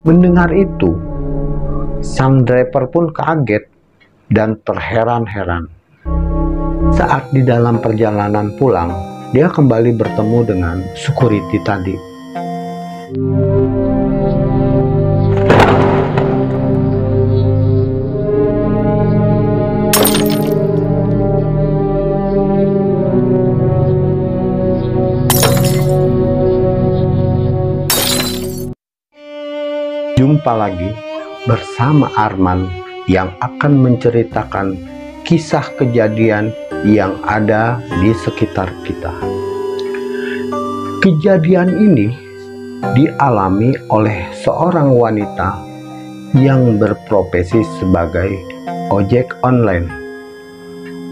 Mendengar itu, sang driver pun kaget dan terheran-heran. Saat di dalam perjalanan pulang, dia kembali bertemu dengan security tadi. Jumpa lagi bersama Arman yang akan menceritakan kisah kejadian yang ada di sekitar kita. Kejadian ini dialami oleh seorang wanita yang berprofesi sebagai ojek online.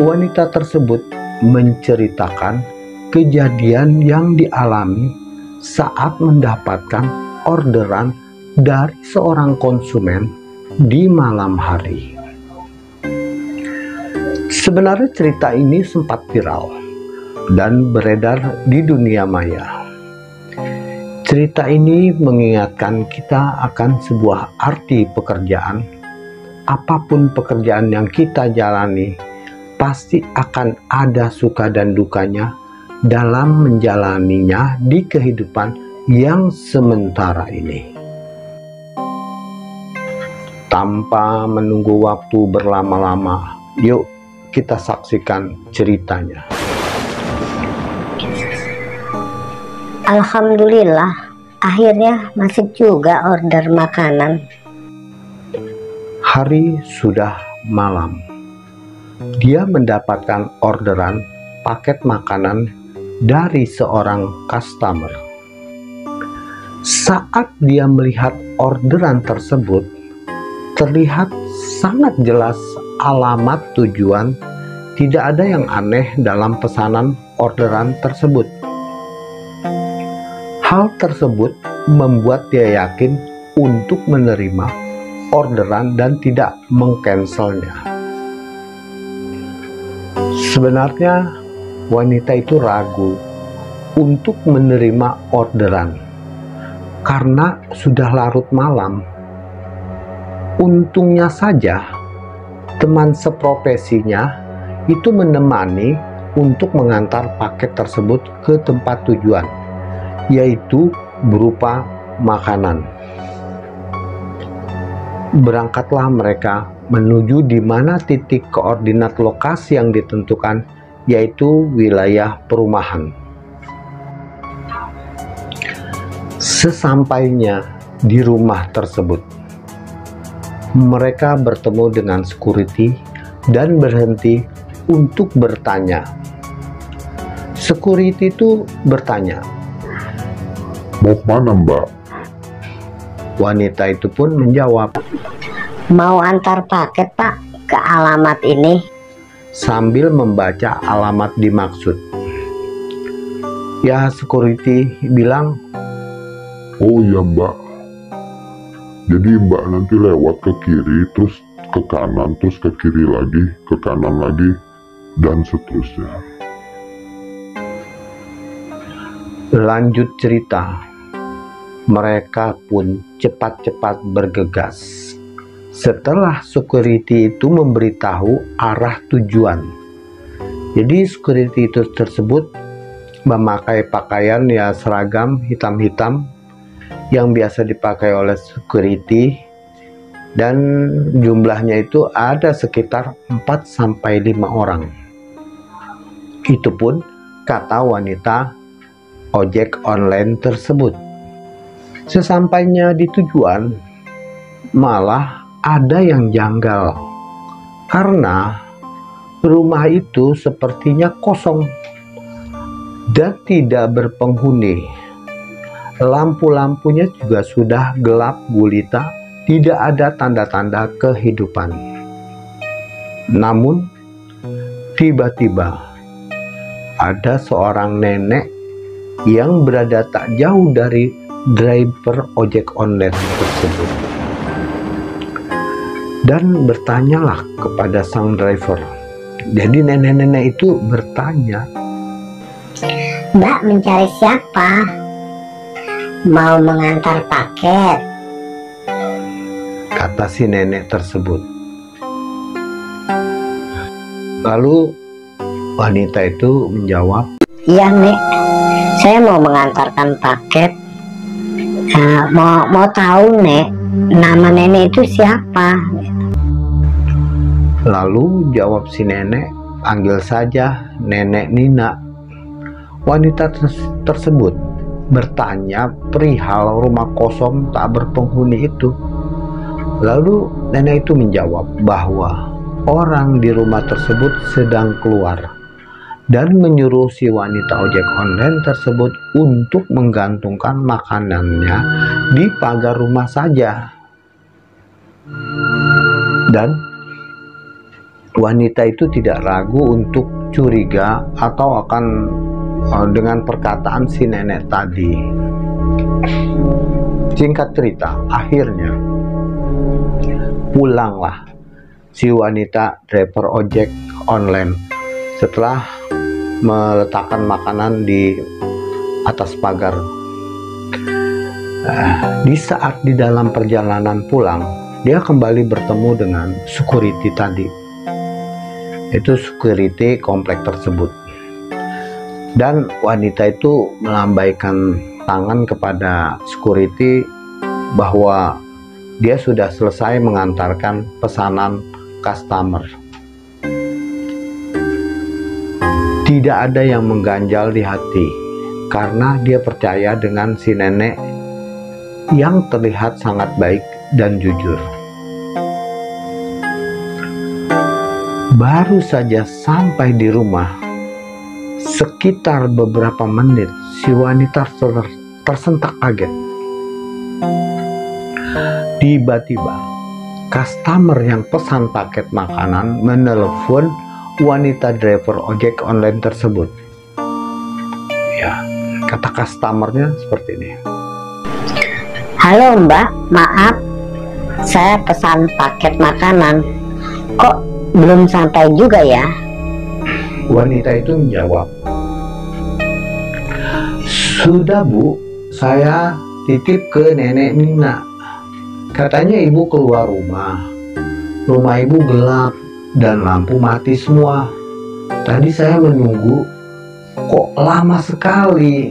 Wanita tersebut menceritakan kejadian yang dialami saat mendapatkan orderan dari seorang konsumen di malam hari. Sebenarnya cerita ini sempat viral dan beredar di dunia maya. Cerita ini mengingatkan kita akan sebuah arti pekerjaan. Apa pun pekerjaan yang kita jalani, pasti akan ada suka dan dukanya dalam menjalaninya di kehidupan yang sementara ini tanpa menunggu waktu berlama-lama. Yuk kita saksikan ceritanya. Alhamdulillah, akhirnya masuk juga order makanan. Hari sudah malam. Dia mendapatkan orderan paket makanan dari seorang customer. Saat dia melihat orderan tersebut, terlihat sangat jelas alamat tujuan. Tidak ada yang aneh dalam pesanan orderan tersebut. Hal tersebut membuat dia yakin untuk menerima orderan dan tidak mengcancelnya. Sebenarnya wanita itu ragu untuk menerima orderan karena sudah larut malam Untungnya saja, teman seprofesinya itu menemani untuk mengantar paket tersebut ke tempat tujuan, yaitu berupa makanan. Berangkatlah mereka menuju di mana titik koordinat lokasi yang ditentukan, yaitu wilayah perumahan. Sesampainya di rumah tersebut, mereka bertemu dengan security dan berhenti untuk bertanya. Security itu bertanya, Mau mana mbak? Wanita itu pun menjawab, Mau antar paket pak ke alamat ini. Sambil membaca alamat dimaksud. Ya security bilang, Oh iya mbak, jadi mbak nanti lewat ke kiri terus ke kanan terus ke kiri lagi ke kanan lagi dan seterusnya. Lanjut cerita. Mereka pun cepat-cepat bergegas. Setelah security itu memberitahu arah tujuan. Jadi security itu tersebut memakai pakaian ya seragam hitam-hitam yang biasa dipakai oleh security dan jumlahnya itu ada sekitar 4 sampai 5 orang. Itu pun kata wanita ojek online tersebut. Sesampainya di tujuan, malah ada yang janggal karena rumah itu sepertinya kosong dan tidak berpenghuni lampu-lampunya juga sudah gelap gulita, tidak ada tanda-tanda kehidupan. Namun, tiba-tiba ada seorang nenek yang berada tak jauh dari driver ojek online tersebut. Dan bertanyalah kepada sang driver. Jadi nenek-nenek itu bertanya, Mbak mencari siapa? Mau mengantar paket kata si nenek tersebut. Lalu wanita itu menjawab, Iya nek, saya mau mengantarkan paket. Nah, mau mau tahu nek, nama nenek itu siapa? Lalu jawab si nenek, panggil saja nenek Nina. Wanita ters- tersebut bertanya perihal rumah kosong tak berpenghuni itu. Lalu nenek itu menjawab bahwa orang di rumah tersebut sedang keluar dan menyuruh si wanita ojek online tersebut untuk menggantungkan makanannya di pagar rumah saja. Dan wanita itu tidak ragu untuk curiga atau akan eh, dengan perkataan si nenek tadi. Singkat cerita, akhirnya pulanglah si wanita driver ojek online setelah meletakkan makanan di atas pagar. Eh, di saat di dalam perjalanan pulang, dia kembali bertemu dengan security tadi itu security komplek tersebut dan wanita itu melambaikan tangan kepada security bahwa dia sudah selesai mengantarkan pesanan customer tidak ada yang mengganjal di hati karena dia percaya dengan si nenek yang terlihat sangat baik dan jujur. Baru saja sampai di rumah, sekitar beberapa menit si wanita ter- tersentak kaget. Tiba-tiba, customer yang pesan paket makanan menelpon wanita driver ojek online tersebut. Ya, kata customernya seperti ini. Halo mbak, maaf, saya pesan paket makanan. Kok belum sampai juga ya? Wanita itu menjawab, Sudah bu, saya titip ke nenek Nina. Katanya ibu keluar rumah. Rumah ibu gelap dan lampu mati semua. Tadi saya menunggu, kok lama sekali.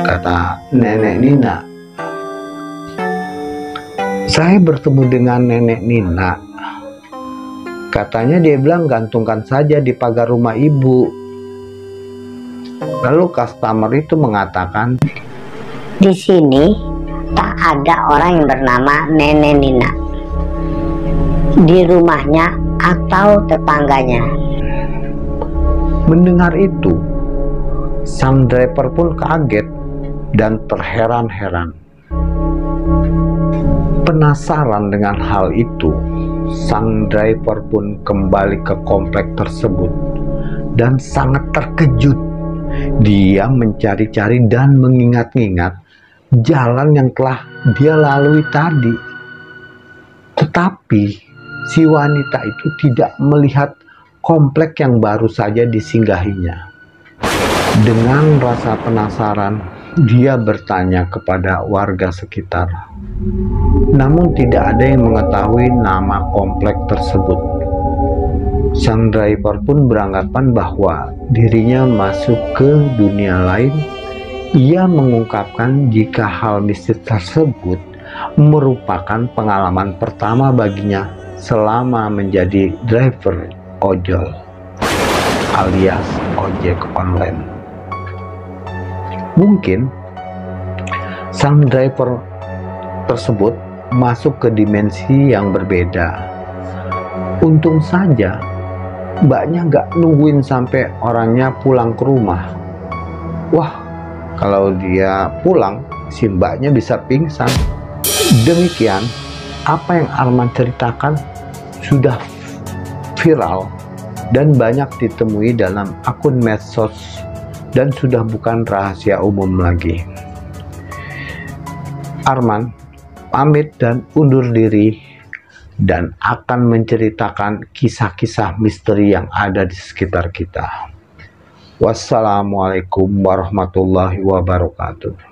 Kata nenek Nina. Saya bertemu dengan nenek Nina Katanya dia bilang gantungkan saja di pagar rumah ibu. Lalu customer itu mengatakan, Di sini tak ada orang yang bernama Nenek Nina. Di rumahnya atau tetangganya. mendengar itu, sang driver pun kaget dan terheran-heran. Penasaran dengan hal itu, sang driver pun kembali ke komplek tersebut dan sangat terkejut. Dia mencari-cari dan mengingat-ingat jalan yang telah dia lalui tadi. Tetapi si wanita itu tidak melihat komplek yang baru saja disinggahinya. Dengan rasa penasaran, dia bertanya kepada warga sekitar. Namun tidak ada yang mengetahui nama komplek tersebut. Sang driver pun beranggapan bahwa dirinya masuk ke dunia lain. Ia mengungkapkan jika hal mistis tersebut merupakan pengalaman pertama baginya selama menjadi driver ojol alias ojek online. Mungkin sang driver tersebut masuk ke dimensi yang berbeda. Untung saja mbaknya nggak nungguin sampai orangnya pulang ke rumah. Wah, kalau dia pulang, si mbaknya bisa pingsan. Demikian, apa yang Arman ceritakan sudah viral dan banyak ditemui dalam akun medsos dan sudah bukan rahasia umum lagi. Arman pamit dan undur diri dan akan menceritakan kisah-kisah misteri yang ada di sekitar kita. Wassalamualaikum warahmatullahi wabarakatuh.